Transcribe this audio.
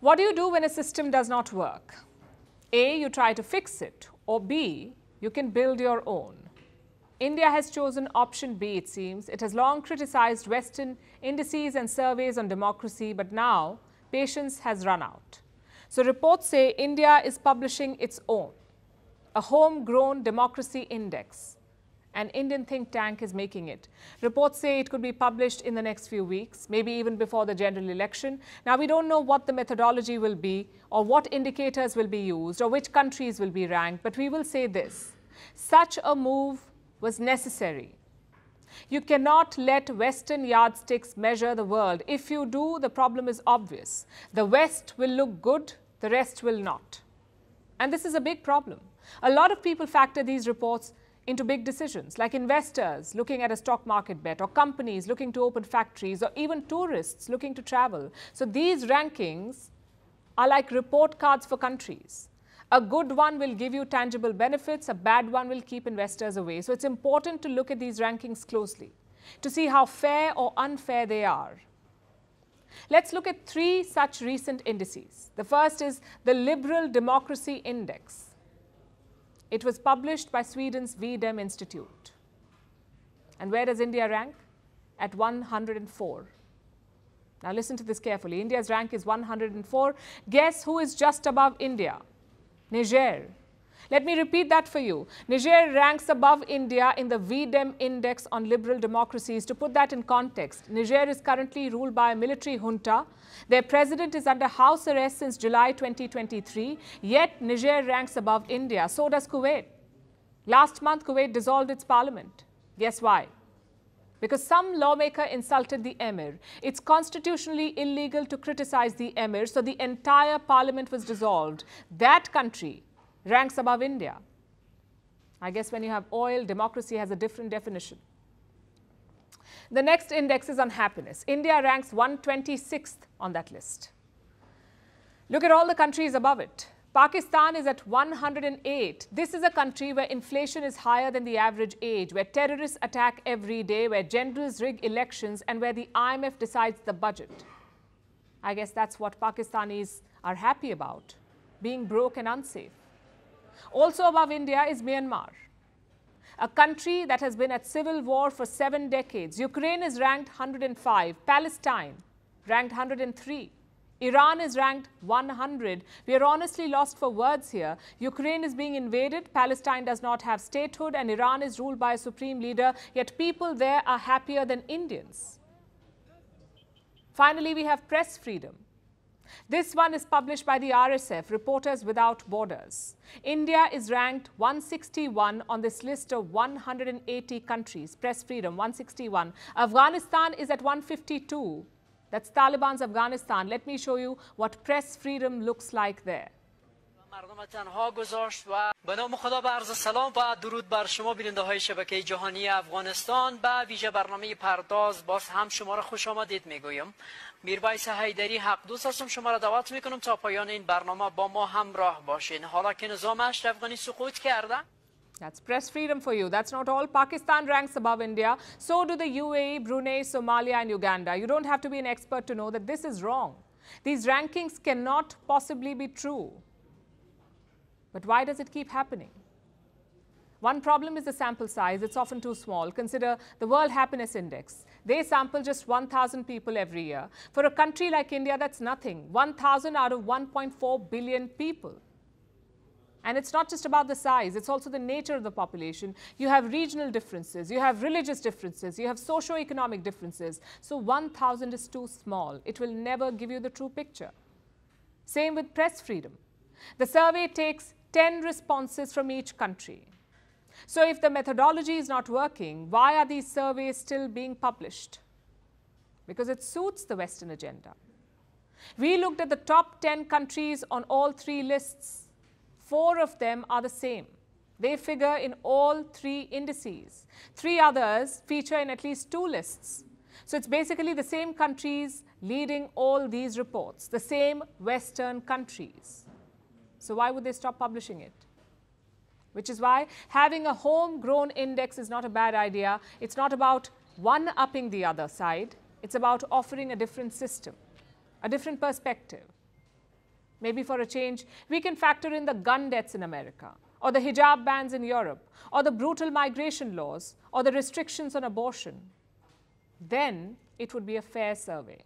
What do you do when a system does not work? A, you try to fix it, or B, you can build your own. India has chosen option B, it seems. It has long criticized Western indices and surveys on democracy, but now patience has run out. So reports say India is publishing its own, a homegrown democracy index. An Indian think tank is making it. Reports say it could be published in the next few weeks, maybe even before the general election. Now, we don't know what the methodology will be, or what indicators will be used, or which countries will be ranked, but we will say this. Such a move was necessary. You cannot let Western yardsticks measure the world. If you do, the problem is obvious. The West will look good, the rest will not. And this is a big problem. A lot of people factor these reports into big decisions, like investors looking at a stock market bet, or companies looking to open factories, or even tourists looking to travel. So these rankings are like report cards for countries. A good one will give you tangible benefits, a bad one will keep investors away. So it's important to look at these rankings closely to see how fair or unfair they are. Let's look at three such recent indices. The first is the Liberal Democracy Index. It was published by Sweden's V-Dem Institute. And where does India rank? At 104. Now listen to this carefully. India's rank is 104. Guess who is just above India? Niger. Let me repeat that for you. Niger ranks above India in the V-Dem Index on Liberal Democracies. To put that in context, Niger is currently ruled by a military junta. Their president is under house arrest since July 2023, yet Niger ranks above India. So does Kuwait. Last month, Kuwait dissolved its parliament. Guess why? Because some lawmaker insulted the emir. It's constitutionally illegal to criticize the emir, so the entire parliament was dissolved. That country ranks above India. I guess when you have oil, democracy has a different definition. The next index is on happiness. India ranks 126th on that list. Look at all the countries above it. Pakistan is at 108. This is a country where inflation is higher than the average age, where terrorists attack every day, where generals rig elections, and where the IMF decides the budget. I guess that's what Pakistanis are happy about, being broke and unsafe. Also above India is Myanmar, a country that has been at civil war for seven decades. Ukraine is ranked 105, Palestine ranked 103. Iran is ranked 100. We are honestly lost for words here. Ukraine is being invaded, Palestine does not have statehood, and Iran is ruled by a supreme leader, yet people there are happier than Indians. Finally, we have press freedom. This one is published by the RSF, Reporters Without Borders. India is ranked 161 on this list of 180 countries, press freedom 161. Afghanistan is at 152. That's Taliban's Afghanistan. Let me show you what press freedom looks like there. مردم تنها گذاشت و به نام خدا به عرض سلام و درود بر شما بیننده های شبکه جهانی افغانستان به ویژه برنامه پرداز باز هم شما را خوش آمدید می‌گویم میربایس حیدری حق دوست هستم شما را دعوت می‌کنم تا پایان این برنامه با ما همراه باشین حالا که نظام اشرف غنی سقوط کرده That's press freedom for you. That's not all. Pakistan ranks above India. So do the UAE, Brunei, Somalia, and Uganda. You don't have to be an expert to know that this is wrong. These rankings cannot possibly be true. But why does it keep happening? One problem is the sample size. It's often too small. Consider the World Happiness Index. They sample just 1,000 people every year. For a country like India, that's nothing. 1,000 out of 1.4 billion people. And it's not just about the size, it's also the nature of the population. You have regional differences, you have religious differences, you have socio-economic differences. So 1,000 is too small. It will never give you the true picture. Same with press freedom. The survey takes 10 responses from each country. So if the methodology is not working, why are these surveys still being published? Because it suits the Western agenda. We looked at the top 10 countries on all three lists. Four of them are the same. They figure in all three indices. Three others feature in at least two lists. So it's basically the same countries leading all these reports, the same Western countries. So why would they stop publishing it? Which is why having a homegrown index is not a bad idea. It's not about one-upping the other side. It's about offering a different system, a different perspective. Maybe for a change, we can factor in the gun deaths in America, or the hijab bans in Europe, or the brutal migration laws, or the restrictions on abortion. Then it would be a fair survey.